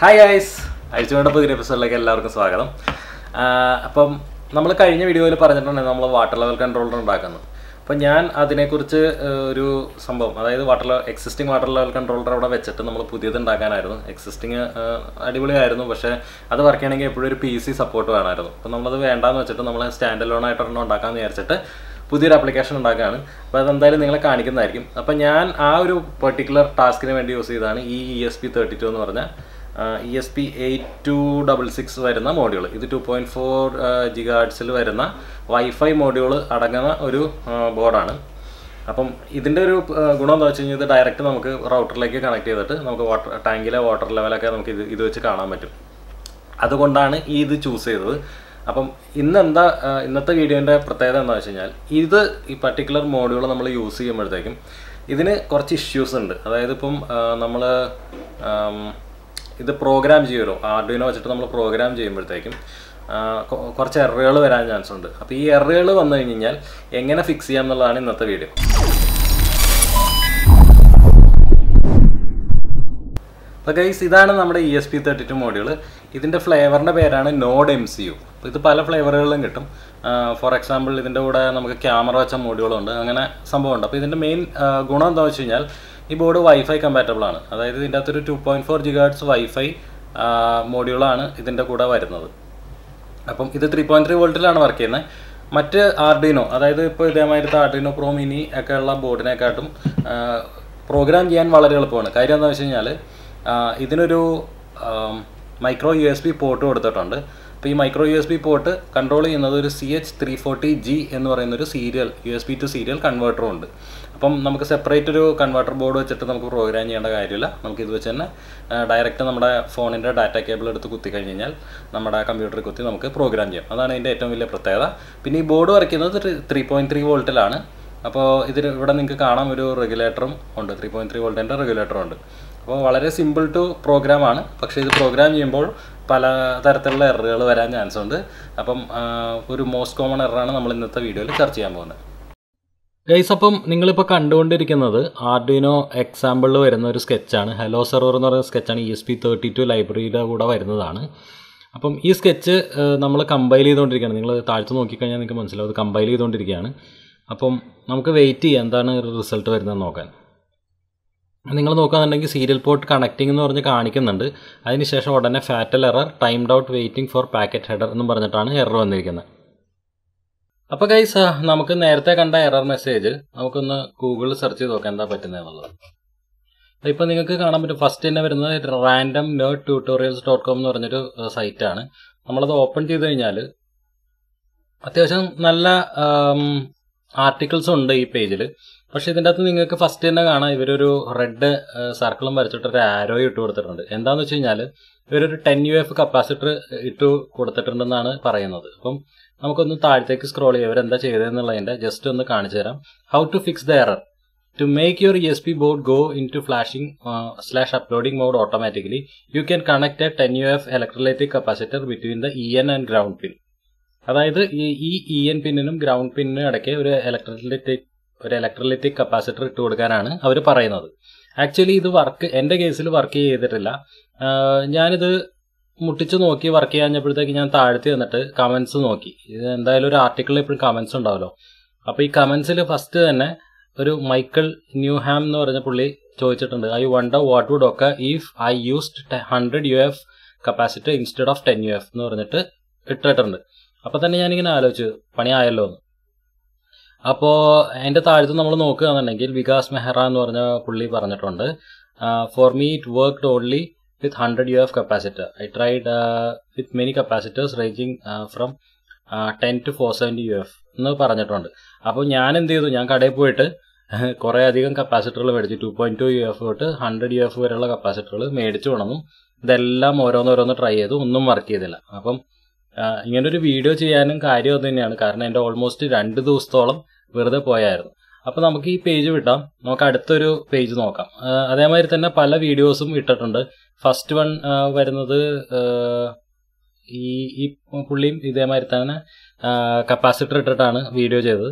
Hi guys അഴിച്ചുകൊണ്ട് പുതിയ എപ്പിസോഡിലേക്ക് എല്ലാവർക്കും സ്വാഗതം. അപ്പം നമ്മൾ കഴിഞ്ഞ വീഡിയോയിൽ പറഞ്ഞിട്ടുണ്ട് നമ്മൾ വാട്ടർ ലെവൽ കൺട്രോളർ ഉണ്ടാക്കുന്നത് അപ്പം ഞാൻ അതിനെക്കുറിച്ച് ഒരു സംഭവം അതായത് water level existing water level controller അവിടെ വെച്ചിട്ട് നമ്മൾ പുതിയത് ഉണ്ടാക്കാനായിരുന്നു. എക്സിസ്റ്റിംഗ് അടിപൊളിയായിരുന്നു. പക്ഷേ അത് വർക്ക് ചെയ്യണമെങ്കിൽ എപ്പോഴും ഒരു പി സി സപ്പോർട്ട് വേണമായിരുന്നു. അപ്പം നമ്മളത് വേണ്ടാന്ന് വെച്ചിട്ട് നമ്മൾ സ്റ്റാൻഡ് ലോൺ ആയിട്ടൊരെണ്ണം ഉണ്ടാക്കാമെന്ന് വിചാരിച്ചിട്ട് പുതിയൊരു ആപ്ലിക്കേഷൻ ഉണ്ടാക്കുകയാണ്. അപ്പോൾ അതെന്തായാലും നിങ്ങളെ കാണിക്കുന്നതായിരിക്കും. അപ്പോൾ ഞാൻ ആ ഒരു പെർട്ടിക്കുലർ ടാസ്കിന് വേണ്ടി യൂസ് ചെയ്താണ് ഈ E S P thirty two എന്ന് പറഞ്ഞ E S P eight two double six വരുന്ന മോഡ്യൂൾ ഇത് ടു പോയിന്റ് ഫോർ ജിഗാഡ്സിൽ വരുന്ന വൈഫൈ മോഡ്യൂൾ അടങ്ങുന്ന ഒരു ബോർഡാണ് അപ്പം ഇതിന്റെ ഒരു ഗുണം എന്താ വെച്ച് കഴിഞ്ഞാൽ ഇത് ഡയറക്റ്റ് നമുക്ക് റൗട്ടറിലേക്ക് കണക്ട് ചെയ്തിട്ട് നമുക്ക് വാട്ടർ ടാങ്കിലെ വാട്ടർ ലെവലൊക്കെ നമുക്ക് ഇത് ഇത് വെച്ച് കാണാൻ പറ്റും. അതുകൊണ്ടാണ് ഈ ഇത് ചൂസ് ചെയ്തത്. അപ്പം ഇന്നെന്താ ഇന്നത്തെ വീഡിയോന്റെ പ്രത്യേകത എന്താ വെച്ച് കഴിഞ്ഞാൽ ഇത് ഈ പർട്ടിക്കുലർ മോഡ്യൂൾ നമ്മൾ യൂസ് ചെയ്യുമ്പോഴത്തേക്കും ഇതിന് കുറച്ച് ഇഷ്യൂസ് ഉണ്ട്. അതായത് ഇപ്പം നമ്മൾ ഇത് പ്രോഗ്രാം ചെയ്യുമല്ലോ ആർഡിനോ വെച്ചിട്ട് നമ്മൾ പ്രോഗ്രാം ചെയ്യുമ്പോഴത്തേക്കും കുറച്ച് എററുകൾ വരാൻ ചാൻസ് ഉണ്ട്. അപ്പോൾ ഈ എററുകൾ വന്നു കഴിഞ്ഞാൽ എങ്ങനെ ഫിക്സ് ചെയ്യാം എന്നുള്ളതാണ് ഇന്നത്തെ വീഡിയോ അപ്പോൾ ഗൈസ് ഇതാണ് നമ്മുടെ E S P thirty two module ഇതിന്റെ ഫ്ലേവറിന്റെ പേരാണ് നോഡ് എം സി യു ഇത് പല ഫ്ലേവറുകളിലും കിട്ടും. ഫോർ എക്സാമ്പിൾ ഇതിന്റെ കൂടെ നമുക്ക് ക്യാമറ വെച്ച മോഡ്യൂളുണ്ട് അങ്ങനെ സംഭവമുണ്ട്. അപ്പോൾ ഇതിന്റെ മെയിൻ ഗുണം എന്താണെന്ന് വെച്ച് കഴിഞ്ഞാൽ ഈ ബോർഡ് വൈഫൈ കമ്പാറ്റബിൾ ആണ്. അതായത് ഇതിന്റെ അകത്തൊരു two point four gigahertz wifi മോഡ്യൂളാണ് ഇതിന്റെ കൂടെ വരുന്നത്. അപ്പം ഇത് ത്രീ പോയിന്റ് ത്രീ വോൾട്ടിലാണ് വർക്ക് ചെയ്യുന്നത്. മറ്റ് ആർഡിനോ അതായത് ഇപ്പോൾ ഇതേമാതിരത്തെ ആർഡിനോ പ്രോ മിനി ഒക്കെ ഉള്ള ബോർഡിനെക്കാട്ടും പ്രോഗ്രാം ചെയ്യാൻ വളരെ എളുപ്പമാണ്. കാര്യം എന്താണെന്ന് വെച്ച് കഴിഞ്ഞാൽ ഇതിനൊരു micro U S B port കൊടുത്തിട്ടുണ്ട്. അപ്പോൾ ഈ micro U S B port control ചെയ്യുന്നത് ഒരു C H three forty G എന്ന് പറയുന്ന ഒരു serial U S B to serial കൺവേർട്ടറും ഉണ്ട്. അപ്പം നമുക്ക് സെപ്പറേറ്റ് ഒരു കൺവെർട്ടർ ബോർഡ് വെച്ചിട്ട് നമുക്ക് പ്രോഗ്രാം ചെയ്യേണ്ട കാര്യമില്ല. നമുക്ക് ഇത് വെച്ച് തന്നെ ഡയറക്റ്റ് നമ്മുടെ ഫോണിന്റെ ഡാറ്റ കേബിൾ എടുത്ത് കുത്തി കഴിഞ്ഞ് കഴിഞ്ഞാൽ നമ്മുടെ കമ്പ്യൂട്ടറിൽ കുത്തി നമുക്ക് പ്രോഗ്രാം ചെയ്യാം. അതാണ് ഇതിന്റെ ഏറ്റവും വലിയ പ്രത്യേകത. പിന്നെ ഈ ബോർഡ് വരയ്ക്കുന്നത് ത്രീ പോയിന്റ് ത്രീ വോൾട്ടിലാണ് അപ്പോൾ ഇതിൽ ഇവിടെ നിങ്ങൾക്ക് കാണാം ഒരു റെഗുലേറ്ററും ഉണ്ട്. ത്രീ പോയിന്റ് ത്രീ വോൾട്ടിന്റെ റെഗുലേറ്ററും ഉണ്ട്. അപ്പോൾ വളരെ സിമ്പിൾ ടു പ്രോഗ്രാമാണ് പക്ഷേ ഇത് പ്രോഗ്രാം ചെയ്യുമ്പോൾ പല തരത്തിലുള്ള എററുകൾ വരാൻ ചാൻസ് ഉണ്ട്. അപ്പം ഒരു മോസ്റ്റ് കോമൺ എററാണ് നമ്മൾ ഇന്നത്തെ വീഡിയോയിൽ ചർച്ച ചെയ്യാൻ പോകുന്നത്. ഗൈസ് അപ്പം നിങ്ങളിപ്പോൾ കണ്ടുകൊണ്ടിരിക്കുന്നത് ആർഡിനോ എക്സാമ്പിളിൽ വരുന്ന ഒരു സ്കെച്ചാണ് ഹലോ സെർവർ എന്ന് പറയുന്ന സ്കെച്ചാണ് E S P thirty two ലൈബ്രറിയുടെ കൂടെ വരുന്നതാണ്. അപ്പം ഈ സ്കെച്ച് നമ്മൾ കമ്പൈൽ ചെയ്തുകൊണ്ടിരിക്കുകയാണ്. നിങ്ങൾ താഴ്ത്ത് നോക്കിക്കഴിഞ്ഞാൽ നിങ്ങൾക്ക് മനസ്സിലാവും. അത് കമ്പൈൽ ചെയ്തുകൊണ്ടിരിക്കുകയാണ്. അപ്പം നമുക്ക് വെയിറ്റ് ചെയ്യാം. എന്താണ് റിസൾട്ട് വരുന്നത് നോക്കാൻ. നിങ്ങൾ നോക്കുകയാണെന്നുണ്ടെങ്കിൽ സീരിയൽ പോർട്ട് കണക്റ്റിംഗ് എന്ന് പറഞ്ഞ് കാണിക്കുന്നുണ്ട്. അതിനുശേഷം ഉടനെ fatal error timed out waiting for packet header എന്ന് പറഞ്ഞിട്ടാണ് എറർ വന്നിരിക്കുന്നത്. അപ്പോൾ ഗൈസ് നമുക്ക് നേരത്തെ കണ്ട എറർ മെസ്സേജ് നമുക്കൊന്ന് ഗൂഗിളിൽ സെർച്ച് ചെയ്ത് നോക്കാം എന്താ പറ്റുന്നതെന്നുള്ളത്. ഇപ്പം നിങ്ങൾക്ക് കാണാൻ പറ്റും ഫസ്റ്റ് തന്നെ വരുന്നത് random nerd tutorials dot com എന്ന് പറഞ്ഞൊരു സൈറ്റാണ് നമ്മളത് ഓപ്പൺ ചെയ്ത് കഴിഞ്ഞാൽ അത്യാവശ്യം നല്ല ആർട്ടിക്കിൾസ് ഉണ്ട് ഈ പേജിൽ പക്ഷെ ഇതിന്റെ അകത്ത് നിങ്ങൾക്ക് ഫസ്റ്റ് തന്നെ കാണാം ഇവരൊരു റെഡ് സർക്കിളും വരച്ചിട്ട് ഒരു ആരോ ഇട്ട് കൊടുത്തിട്ടുണ്ട്. എന്താണെന്ന് വെച്ച് കഴിഞ്ഞാൽ ഇവരൊരു ടെൻ യു എഫ് കപ്പാസിറ്റർ ഇട്ട് കൊടുത്തിട്ടുണ്ടെന്നാണ് പറയുന്നത്. അപ്പം നമുക്കൊന്ന് താഴത്തേക്ക് സ്ക്രോൾ ചെയ്യാം. അവരെന്താ ചെയ്തതെന്നുള്ളതിന്റെ ജസ്റ്റ് ഒന്ന് കാണിച്ചു തരാം. How to fix the error To make your ESP board go into flashing uh, slash uploading mode automatically, you can connect a 10 UF electrolytic capacitor between the EN and ground pin. അതായത് ഈ E N പിന്നിനും ground പിന്നിനും ഇടയ്ക്ക് ഒരു electrolytic ഒരു electrolytic capacitor ഇട്ട് കൊടുക്കാനാണ് അവർ പറയുന്നത്. ആക്ച്വലി ഇത് വർക്ക് എന്റെ കേസിൽ വർക്ക് ചെയ്തിട്ടില്ല. ആഹ് ഞാനിത് മുട്ടിച്ച് നോക്കി വർക്ക് ചെയ്യാഞ്ഞപ്പോഴത്തേക്ക് ഞാൻ താഴ്ത്തി വന്നിട്ട് കമൻസ് നോക്കി. ഇത് എന്തായാലും ഒരു ആർട്ടിക്കിളിൽ എപ്പോഴും കമൻസ് ഉണ്ടാവല്ലോ. അപ്പോൾ ഈ കമൻസിൽ ഫസ്റ്റ് തന്നെ ഒരു മൈക്കിൾ ന്യൂഹാം എന്ന് പറഞ്ഞ പുള്ളി ചോദിച്ചിട്ടുണ്ട്. I wonder what would okay if I used hundred U F capacity instead of ten U F എന്ന് പറഞ്ഞിട്ട് ഇട്ടിട്ടുണ്ട്. അപ്പോൾ തന്നെ ഞാനിങ്ങനെ ആലോചിച്ചു പണിയായല്ലോ എന്ന്. അപ്പോൾ എന്റെ താഴത്ത് നമ്മൾ നോക്കുകയാണെന്നുണ്ടെങ്കിൽ വികാസ് മെഹ്റ എന്ന് പറഞ്ഞ പുള്ളി പറഞ്ഞിട്ടുണ്ട് for me it worked only with hundred U F capacitor I tried with many capacitors ranging from ten to four seventy U F എന്ന് പറഞ്ഞിട്ടുണ്ട്. അപ്പോൾ ഞാൻ എന്ത് ചെയ്തു? ഞാൻ കടയിൽ പോയിട്ട് കുറേ അധികം കപ്പാസിറ്ററുകൾ മേടിച്ചു. Two point two U F തൊട്ട് ഹൺഡ്രഡ് യു എഫ് വരെയുള്ള കപ്പാസിറ്ററുകൾ മേടിച്ചു കൊണ്ടു ഇതെല്ലാം ഓരോന്നോരോന്ന് ട്രൈ ചെയ്തു. ഒന്നും വർക്ക് ചെയ്തില്ല. അപ്പം ഇങ്ങനൊരു വീഡിയോ ചെയ്യാനും കാര്യം അത് തന്നെയാണ്. കാരണം എന്റെ ഓൾമോസ്റ്റ് രണ്ട് ദിവസത്തോളം വെറുതെ പോയായിരുന്നു. അപ്പോൾ നമുക്ക് ഈ പേജ് വിട്ടാം നമുക്ക് അടുത്തൊരു പേജ് നോക്കാം. അതേമാതിരി തന്നെ പല വീഡിയോസും ഇട്ടിട്ടുണ്ട്. ഫസ്റ്റ് വൺ വരുന്നത് ഈ ഈ പുള്ളിയും ഇതേമാതിരി തന്നെ കപ്പാസിറ്റർ ഇട്ടിട്ടാണ് വീഡിയോ ചെയ്തത്.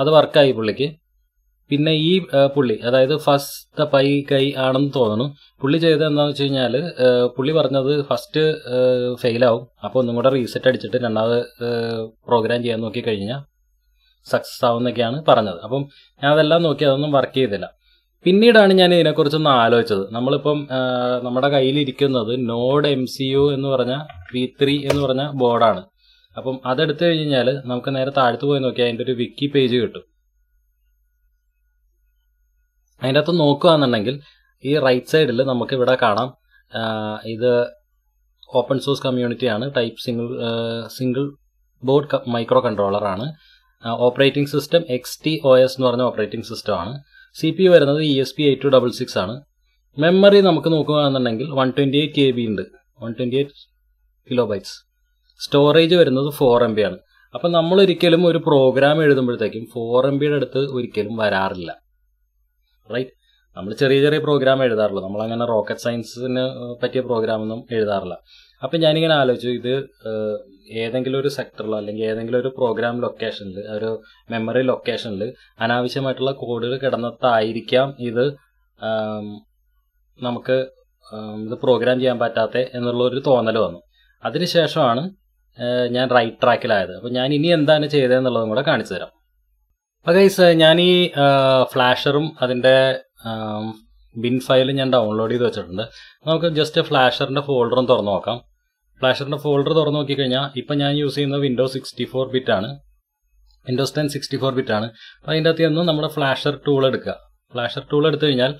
അത് വർക്കായി പുള്ളിക്ക്. പിന്നെ ഈ പുള്ളി അതായത് ഫസ്റ്റ് പൈ കൈ ആണെന്ന് തോന്നുന്നു. പുള്ളി ചെയ്തത് എന്താണെന്ന് വെച്ച് കഴിഞ്ഞാൽ പുള്ളി പറഞ്ഞത് ഫസ്റ്റ് ഫെയിലാവും അപ്പോൾ ഒന്നും കൂടെ റീസെറ്റ് അടിച്ചിട്ട് രണ്ടാമത് പ്രോഗ്രാം ചെയ്യാൻ നോക്കി കഴിഞ്ഞാൽ സക്സസ് ആവുന്നൊക്കെയാണ് പറഞ്ഞത്. അപ്പം ഞാൻ അതെല്ലാം നോക്കി അതൊന്നും വർക്ക് ചെയ്തില്ല. പിന്നീടാണ് ഞാൻ ഇതിനെക്കുറിച്ചൊന്ന് ആലോചിച്ചത്. നമ്മളിപ്പം നമ്മുടെ കയ്യിലിരിക്കുന്നത് നോഡ് എം സി യു എന്ന് പറഞ്ഞ വി ത്രീ എന്ന് പറഞ്ഞ ബോർഡാണ്. അപ്പം അതെടുത്തു കഴിഞ്ഞാൽ നമുക്ക് നേരെ താഴ്ത്തു പോയി നോക്കിയാൽ അതിന്റെ ഒരു വിക്കി പേജ് കിട്ടും. അതിന്റെ അകത്ത് നോക്കുകയാണെന്നുണ്ടെങ്കിൽ ഈ റൈറ്റ് സൈഡിൽ നമുക്ക് ഇവിടെ കാണാം. ഇത് open source കമ്മ്യൂണിറ്റിയാണ് type single single board micro controller ആണ്. Operating system X T O S എന്ന് പറഞ്ഞ ഓപ്പറേറ്റിംഗ് സിസ്റ്റമാണ് സി പി വരുന്നത് E S P eight two double six ആണ്. മെമ്മറി നമുക്ക് നോക്കുകയാണെന്നുണ്ടെങ്കിൽ one twenty eight K B ഉണ്ട്. One twenty eight kilo bytes storage വരുന്നത് ഫോർ എം ബി ആണ്. അപ്പം നമ്മൾ ഒരിക്കലും ഒരു പ്രോഗ്രാം എഴുതുമ്പോഴത്തേക്കും ഫോർ എം ബിയുടെ അടുത്ത് ഒരിക്കലും വരാറില്ല. റൈറ്റ് നമ്മൾ ചെറിയ ചെറിയ പ്രോഗ്രാം എഴുതാറുള്ളൂ നമ്മളങ്ങനെ റോക്കറ്റ് സയൻസിന് പറ്റിയ പ്രോഗ്രാമൊന്നും എഴുതാറില്ല. അപ്പം ഞാനിങ്ങനെ ആലോചിച്ചു ഇത് ഏതെങ്കിലും ഒരു സെക്ടറിലോ അല്ലെങ്കിൽ ഏതെങ്കിലും ഒരു പ്രോഗ്രാം ലൊക്കേഷനിൽ ഒരു മെമ്മറി ലൊക്കേഷനിൽ അനാവശ്യമായിട്ടുള്ള കോഡുകൾ കിടന്നത്തായിരിക്കാം ഇത് നമുക്ക് ഇത് പ്രോഗ്രാം ചെയ്യാൻ പറ്റാത്ത എന്നുള്ള ഒരു തോന്നൽ വന്നു. അതിനുശേഷമാണ് ഞാൻ റൈറ്റ് ട്രാക്കിലായത് അപ്പോൾ ഞാൻ ഇനി എന്താണ് ചെയ്തതെന്നുള്ളതും കൂടെ കാണിച്ചു തരാം. ഗൈസ് ഞാൻ ഈ ഫ്ലാഷറും അതിന്റെ ബിൻ ഫയലും ഞാൻ ഡൗൺലോഡ് ചെയ്ത് വെച്ചിട്ടുണ്ട്. നമുക്ക് ജസ്റ്റ് ഫ്ലാഷറിന്റെ ഫോൾഡറും തുറന്നു നോക്കാം. ഫ്ലാഷറിന്റെ ഫോൾഡർ തുറന്നു നോക്കിക്കഴിഞ്ഞാൽ ഇപ്പം ഞാൻ യൂസ് ചെയ്യുന്നത് വിൻഡോസ് സിക്സ്റ്റി ഫോർ ബിറ്റ് ആണ്. Windows ten sixty four bit ആണ്. അപ്പോൾ അതിന്റെ അകത്ത് നിന്ന് നമ്മുടെ ഫ്ലാഷർ ടൂൾ എടുക്കുക. ഫ്ലാഷർ ടൂൾ എടുത്തു കഴിഞ്ഞാൽ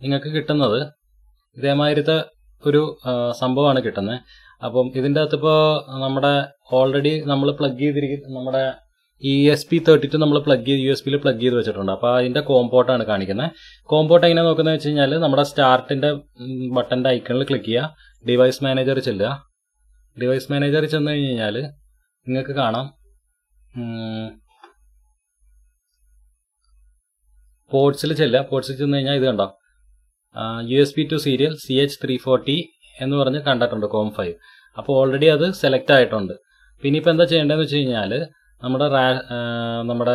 നിങ്ങൾക്ക് കിട്ടുന്നത് ഇതേമാതിരത്തെ ഒരു സംഭവമാണ് കിട്ടുന്നത് അപ്പം ഇതിന്റെ അകത്ത് ഇപ്പോൾ നമ്മുടെ ഓൾറെഡി നമ്മൾ പ്ലഗ് ചെയ്തിരിക്കുന്ന നമ്മുടെ E S P thirty two നമ്മൾ പ്ലഗ് ചെയ്ത് യു എസ് പിയിൽ പ്ലഗ് ചെയ്ത് വെച്ചിട്ടുണ്ട്. അപ്പോൾ അതിന്റെ കോമ്പോട്ടാണ് കാണിക്കുന്നത് കോമ്പോട്ട് എങ്ങനെ നോക്കുന്നത് വെച്ച് കഴിഞ്ഞാൽ നമ്മുടെ സ്റ്റാർട്ടിന്റെ ബട്ടന്റെ ഐക്കണിൽ ക്ലിക്ക് ചെയ്യുക. ഡിവൈസ് മാനേജർ ചെല്ലുക. ഡിവൈസ് മാനേജറിൽ ചെന്ന് കഴിഞ്ഞ് കഴിഞ്ഞാൽ നിങ്ങൾക്ക് കാണാം. പോർട്സിൽ ചെല്ലുക. പോർട്സിൽ ചെന്ന് കഴിഞ്ഞാൽ ഇത് കണ്ടോ? U S B to serial C H three forty എന്ന് പറഞ്ഞ് കണ്ടിട്ടുണ്ട് കോം ഫൈവ് അപ്പോൾ ഓൾറെഡി അത് സെലക്ട് ആയിട്ടുണ്ട്. പിന്നെ ഇപ്പോൾ എന്താ ചെയ്യേണ്ടതെന്ന് വെച്ച് കഴിഞ്ഞാൽ നമ്മുടെ നമ്മുടെ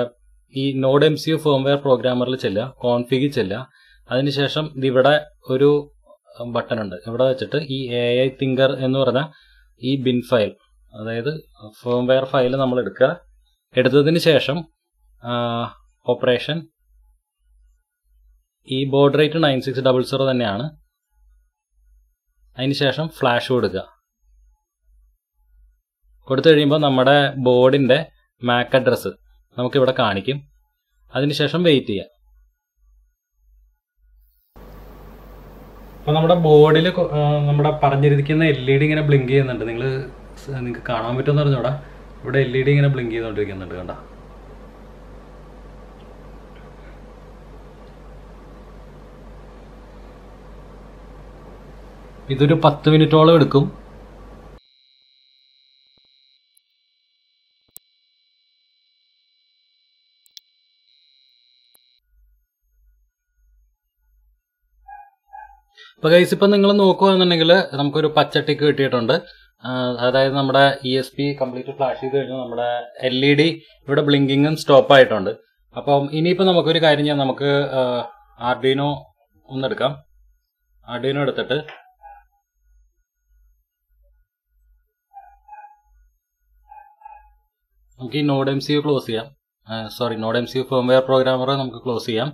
ഈ node M C U firmware പ്രോഗ്രാമറിൽ ചെല്ലുക കോൺഫിഗിൽ ചെല്ലുക. അതിനുശേഷം ഇവിടെ ഒരു ബട്ടൺ ഉണ്ട്. ഇവിടെ വെച്ചിട്ട് ഈ എ ഐ തിങ്കർ എന്ന് പറഞ്ഞ ഈ ബിൻ ഫയൽ അതായത് ഫോംവെയർ ഫയൽ നമ്മൾ എടുക്കുക. എടുത്തതിന് ശേഷം ഓപ്പറേഷൻ ഈ baud rate nine six double zero തന്നെയാണ്. അതിനുശേഷം ഫ്ലാഷ് കൊടുക്കുക കൊടുത്തു കഴിയുമ്പോൾ നമ്മുടെ ബോർഡിന്റെ മാക്ക് അഡ്രസ്സ് നമുക്കിവിടെ കാണിക്കും. അതിനുശേഷം വെയിറ്റ് ചെയ്യാം അപ്പോൾ നമ്മുടെ ബോർഡിൽ നമ്മുടെ പറഞ്ഞിരിക്കുന്ന എൽ ഇ ഡി ഇങ്ങനെ ബ്ലിങ്ക് ചെയ്യുന്നുണ്ട്. നിങ്ങൾ നിങ്ങൾക്ക് കാണാൻ പറ്റുമെന്ന് പറഞ്ഞോടാ. ഇവിടെ എൽ ഇ ഡി ഇങ്ങനെ ബ്ലിങ്ക് ചെയ്തുകൊണ്ടിരിക്കുന്നുണ്ട് കണ്ട. ഇതൊരു പത്ത് മിനിറ്റോളം എടുക്കും. ഇപ്പോൾ ഗൈസ് ഇപ്പം നിങ്ങൾ നോക്കുകയാണെന്നുണ്ടെങ്കിൽ നമുക്കൊരു പച്ചട്ടിക്ക് കിട്ടിയിട്ടുണ്ട്. അതായത് നമ്മുടെ E S P complete flash ചെയ്ത് കഴിഞ്ഞാൽ നമ്മുടെ എൽ ഇ ഡി ഇവിടെ ബ്ലിങ്കിങ്ങും സ്റ്റോപ്പ് ആയിട്ടുണ്ട്. അപ്പം ഇനിയിപ്പോൾ നമുക്കൊരു കാര്യം ചെയ്യാം. നമുക്ക് ആർഡിനോ ഒന്നെടുക്കാം ആർഡിനോ എടുത്തിട്ട് നമുക്ക് ഈ node M C U close ചെയ്യാം. Sorry node M C U firmware programmer നമുക്ക് ക്ലോസ് ചെയ്യാം.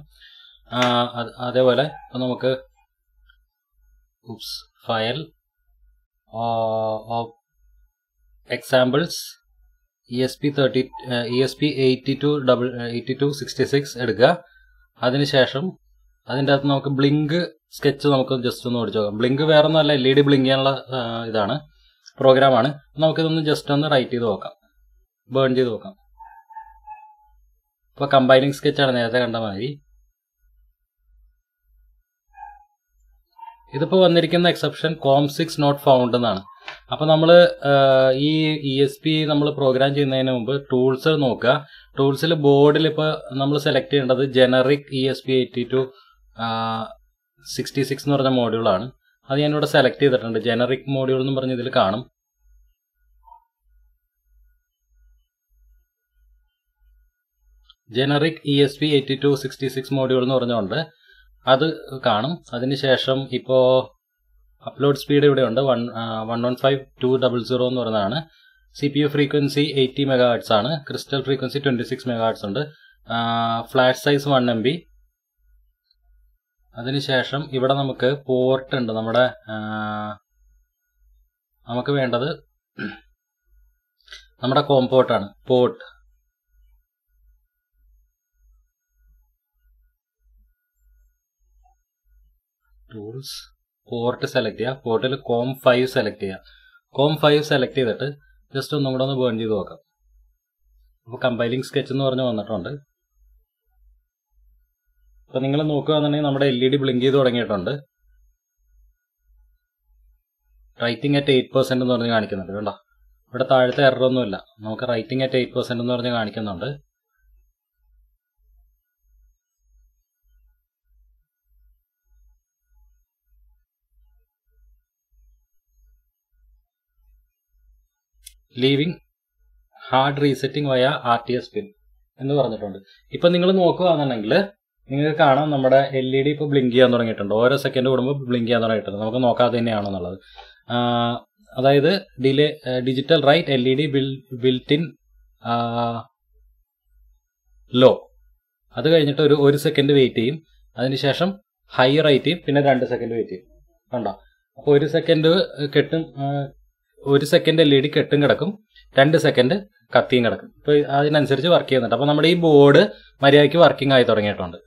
അതേപോലെ നമുക്ക് oops. File. Uh, of examples. Esp30 uh, esp82 double eighty two sixty six എടുക്കുക. അതിനുശേഷം അതിന്റെ അകത്ത് നമുക്ക് ബ്ലിങ്ക് സ്കെച്ച് നമുക്ക് ജസ്റ്റ് ഒന്ന് ഓടിച്ചു നോക്കാം. ബ്ലിങ്ക് വേറെ ഒന്നുമല്ല എൽ ഇ ഡി ബ്ലിങ്ക് ചെയ്യാനുള്ള ഇതാണ്. പ്രോഗ്രാമാണ് നമുക്കിതൊന്ന് ജസ്റ്റ് ഒന്ന് റൈറ്റ് ചെയ്ത് നോക്കാം. ബേൺ ചെയ്ത് നോക്കാം. ഇപ്പോൾ കമ്പൈനിങ് സ്കെച്ചാണ് നേരത്തെ കണ്ട മാതിരി. ഇതിപ്പോൾ വന്നിരിക്കുന്ന exception com six not found എന്നാണ്. അപ്പോൾ നമ്മൾ ഈ ഇ എസ് പി നമ്മൾ പ്രോഗ്രാം ചെയ്യുന്നതിന് മുമ്പ് ടൂൾസ് നോക്കുക. ടൂൾസിൽ ബോർഡിൽ ഇപ്പോൾ നമ്മൾ സെലക്ട് ചെയ്യേണ്ടത് generic E S P eighty two sixty six എന്ന് പറഞ്ഞ മോഡ്യൂളാണ് അത് ഞാനിവിടെ സെലക്ട് ചെയ്തിട്ടുണ്ട്. ജനറിക് മോഡ്യൂൾ എന്ന് പറഞ്ഞ് ഇതിൽ കാണും. Generic E S P eighty two sixty six module എന്ന് പറഞ്ഞുകൊണ്ട് അത് കാണും. അതിനുശേഷം ഇപ്പോൾ അപ്ലോഡ് സ്പീഡ് ഇവിടെ ഉണ്ട്. One one one five two double zero എന്ന് പറയുന്നതാണ്. C P U frequency eighty megahertz ആണ്. Crystal frequency twenty six megahertz ഉണ്ട് flash size one M B അതിനുശേഷം ഇവിടെ നമുക്ക് പോർട്ട് ഉണ്ട്. നമ്മുടെ നമുക്ക് വേണ്ടത് നമ്മുടെ കോം പോർട്ടാണ് പോർട്ട് ടൂൾസ് പോർട്ട് സെലക്ട് ചെയ്യുക പോർട്ടിൽ കോം ഫൈവ് സെലക്ട് ചെയ്യുക കോം ഫൈവ് സെലക്ട് ചെയ്തിട്ട് ജസ്റ്റ് ഒന്നും കൂടെ ഒന്ന് ബേൺ ചെയ്ത് നോക്കാം. അപ്പോൾ കമ്പൈലിംഗ് സ്കെച്ച് എന്ന് പറഞ്ഞ് വന്നിട്ടുണ്ട്. അപ്പോൾ നിങ്ങൾ നോക്കുകയാണെന്നുണ്ടെങ്കിൽ നമ്മുടെ എൽ ഇ ഡി ബ്ലിങ്ക് ചെയ്ത് തുടങ്ങിയിട്ടുണ്ട്. റൈറ്റിംഗ് അറ്റ് എയ്റ്റ് പെർസെന്റ് എന്ന് പറഞ്ഞ് കാണിക്കുന്നുണ്ട്. കേട്ടോ ഇവിടെ താഴത്തെ എററൊന്നുമില്ല നമുക്ക് റൈറ്റിംഗ് അറ്റ് എയ്റ്റ് പെർസെന്റ് എന്ന് പറഞ്ഞ് കാണിക്കുന്നുണ്ട്. Leaving hard resetting via R T S pin എന്ന് പറഞ്ഞിട്ടുണ്ട്. ഇപ്പം നിങ്ങൾ നോക്കുകയാണെന്നുണ്ടെങ്കിൽ നിങ്ങൾക്ക് കാണാം നമ്മുടെ എൽ ഇ ഡി ഇപ്പോൾ ബ്ലിങ്ക് ചെയ്യാൻ തുടങ്ങിയിട്ടുണ്ട്. ഓരോ സെക്കൻഡ് കൂടുമ്പോൾ ബ്ലിങ്ക് ചെയ്യാൻ തുടങ്ങിയിട്ടുണ്ട്. നമുക്ക് നോക്കാതെ തന്നെയാണെന്നുള്ളത്. അതായത് delay digital write L E D built in low അത് കഴിഞ്ഞിട്ട് ഒരു ഒരു സെക്കൻഡ് വെയിറ്റ് ചെയ്യും. അതിനുശേഷം ഹൈ റൈറ്റ് ചെയ്യും. പിന്നെ രണ്ട് സെക്കൻഡ് വെയിറ്റ് ചെയ്യും. കണ്ടോ? അപ്പോൾ ഒരു സെക്കൻഡ് കെട്ടും ഒരു സെക്കൻഡ് എൽ ഇ ഡി കെട്ടും കിടക്കും രണ്ട് സെക്കൻഡ് കത്തിയും കിടക്കും. അപ്പോൾ അതിനനുസരിച്ച് വർക്ക് ചെയ്യുന്നുണ്ട്. അപ്പോൾ നമ്മുടെ ഈ ബോർഡ് മര്യാദയ്ക്ക് വർക്കിംഗ് ആയി തുടങ്ങിയിട്ടുണ്ട്.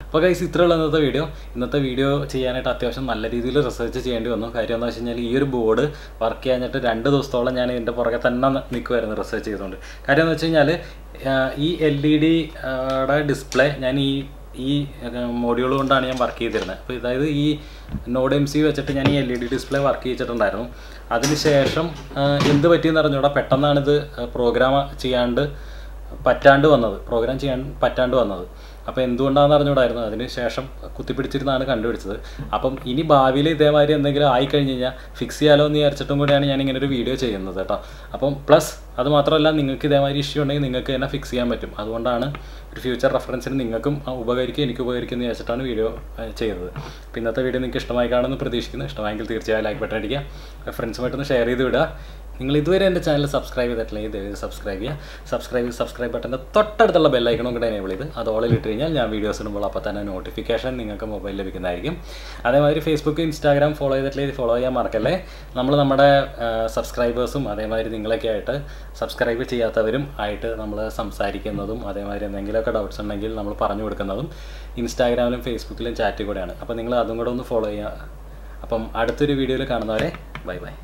അപ്പോൾ ഗൈസ് ഇത്രയുള്ള ഇന്നത്തെ വീഡിയോ ഇന്നത്തെ വീഡിയോ ചെയ്യാനായിട്ട് അത്യാവശ്യം നല്ല രീതിയിൽ റിസർച്ച് ചെയ്യേണ്ടി വന്നു. കാര്യം എന്താ വെച്ച് കഴിഞ്ഞാൽ ഈ ഒരു ബോർഡ് വർക്ക് ചെയ്യാഞ്ഞിട്ട് രണ്ട് ദിവസത്തോളം ഞാൻ ഇതിന്റെ പുറകെ തന്നെ നിൽക്കുമായിരുന്നു റിസർച്ച് ചെയ്തുകൊണ്ട്. കാര്യം എന്ന് വെച്ച് കഴിഞ്ഞാൽ ഈ എൽ ഇ ഡിയുടെ ഡിസ്പ്ലേ ഞാൻ ഈ ഈ മോഡ്യൂൾ കൊണ്ടാണ് ഞാൻ വർക്ക് ചെയ്തിരുന്നത് അപ്പോൾ അതായത് ഈ നോഡ് എം സി വെച്ചിട്ട് ഞാൻ ഈ L E D display work ചെയ്തിട്ടുണ്ടായിരുന്നു അതിനുശേഷം എന്ത് പറ്റിയെന്ന് അറിഞ്ഞൂടാ? പെട്ടെന്നാണിത് പ്രോഗ്രാം ചെയ്യാണ്ട് പറ്റാണ്ട് വന്നത്. പ്രോഗ്രാം ചെയ്യാൻ പറ്റാണ്ട് വന്നത്. അപ്പോൾ എന്തുകൊണ്ടാണെന്ന് അറിഞ്ഞൂടായിരുന്നു? അതിന് ശേഷം കുത്തിപ്പിടിച്ചിരുന്നാണ് കണ്ടുപിടിച്ചത്. അപ്പം ഇനി ഭാവിയിൽ ഇതേമാതിരി എന്തെങ്കിലും ആയി കഴിഞ്ഞ് കഴിഞ്ഞാൽ ഫിക്സ് ചെയ്യാലോ എന്ന് വിചാരിച്ചിട്ടും കൂടിയാണ് ഞാൻ ഇങ്ങനെ ഒരു വീഡിയോ ചെയ്യുന്നത് കേട്ടോ. അപ്പം പ്ലസ് അത് മാത്രമല്ല നിങ്ങൾക്ക് ഇതേമാതിരി ഇഷ്യൂ ഉണ്ടെങ്കിൽ നിങ്ങൾക്ക് തന്നെ ഫിക്സ് ചെയ്യാൻ പറ്റും. അതുകൊണ്ടാണ് ഒരു ഫ്യൂച്ചർ റെഫറൻസിന് നിങ്ങൾക്കും ഉപകരിക്കും എനിക്ക് ഉപകരിക്കും എന്ന് വിചാരിച്ചിട്ടാണ് വീഡിയോ ചെയ്തത് അപ്പോൾ ഇന്നത്തെ വീഡിയോ നിങ്ങൾക്ക് ഇഷ്ടമായി കാണുമെന്ന് പ്രതീക്ഷിക്കുന്നു. ഇഷ്ടമായെങ്കിൽ തീർച്ചയായും ലൈക്ക് ബട്ടൺ അടിക്കുക. ഫ്രണ്ട്സുമായിട്ടൊന്ന് ഷെയർ ചെയ്ത് വിടുക. നിങ്ങൾ ഇതുവരെ എന്റെ ചാനൽ സബ്സ്ക്രൈബ് ചെയ്തിട്ടില്ലെങ്കിൽ ദയവ് സബ്സ്ക്രൈബ് ചെയ്യുക. സബ്സ്ക്രൈബ് സബ്സ്ക്രൈബ് ബട്ടന്റെ തൊട്ടടുത്തുള്ള ബെല്ലൈക്കണം കൂടെ എനേബിൾ ചെയ്ത് അത് ഓളിൽ ഇട്ട് കഴിഞ്ഞാൽ ഞാൻ വീഡിയോസ് ഇടുമ്പോൾ അപ്പോൾ തന്നെ നോട്ടിഫിക്കേഷൻ നിങ്ങൾക്ക് മൊബൈൽ ലഭിക്കുന്നതായിരിക്കും. അതേമാതിരി ഫേസ്ബുക്ക് ഇൻസ്റ്റാഗ്രാം ഫോളോ ചെയ്തിട്ടില്ലെങ്കിൽ ഫോളോ ചെയ്യാൻ മറക്കല്ലേ. നമ്മൾ നമ്മുടെ സബ്സ്ക്രൈബേഴ്സും അതേമാതിരി നിങ്ങളൊക്കെ ആയിട്ട് സബ്സ്ക്രൈബ് ചെയ്യാത്തവരും ആയിട്ട് നമ്മൾ സംസാരിക്കുന്നതും അതേമാതിരി എന്തെങ്കിലുമൊക്കെ ഡൗട്ട്സ് ഉണ്ടെങ്കിൽ നമ്മൾ പറഞ്ഞു കൊടുക്കുന്നതും ഇൻസ്റ്റാഗ്രാമിലും ഫേസ്ബുക്കിലും ചാറ്റ് കൂടെയാണ്. അപ്പോൾ നിങ്ങൾ അതും കൂടെ ഒന്ന് ഫോളോ ചെയ്യുക. അപ്പം അടുത്തൊരു വീഡിയോയിൽ കാണുന്നവരെ ബൈ ബൈ